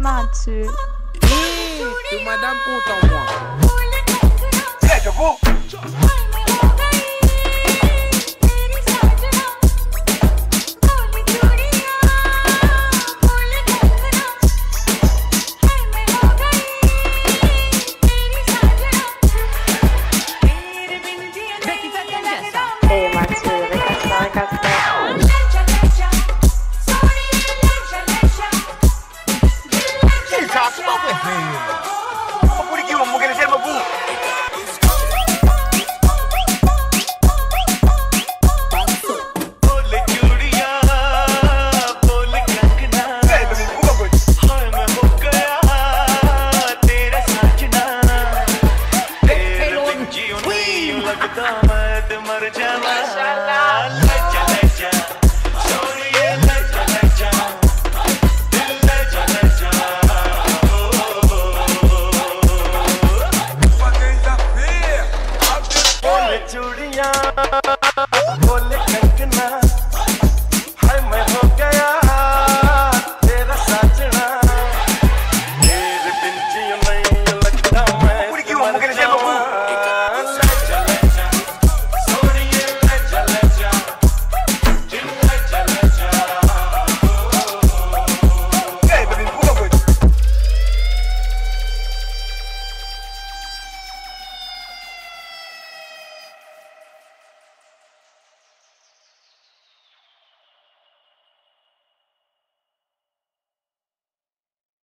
Mad tu. Hey, madame pour ton moi. Hey लगता मैं ते मर जाना। लज्जा लज्जा सोनिए लज्जा लज्जा दिल लज्जा लज्जा बोले चूड़ियाँ बोले